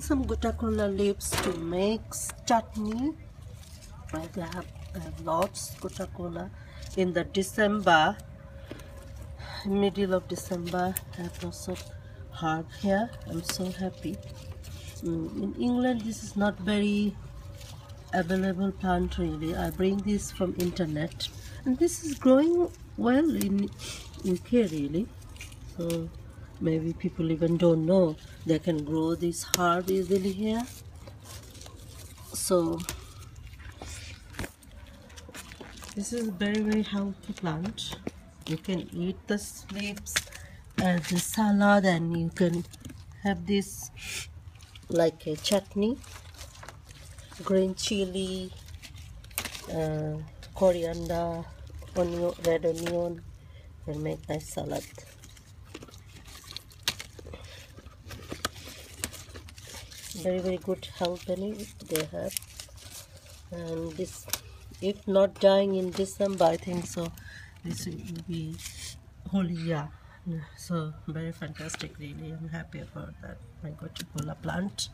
some gotakola leaves to make chutney. I have, lots gotakola in the December, middle of December. I have lots of herb here. I'm so happy. Mm, in England, this is not very available plant really. I bring this from internet, and this is growing well in UK really. So maybe people even don't know they can grow this herb easily here. So this is very very healthy plant. You can eat the leaves as a salad and you can have this like a chutney green chili uh, coriander onion red onion and make nice salad very very good health benefit they have. And this if not dying in December I think so this will be holy year. So very fantastic really. I'm happy about that. I got to pull a plant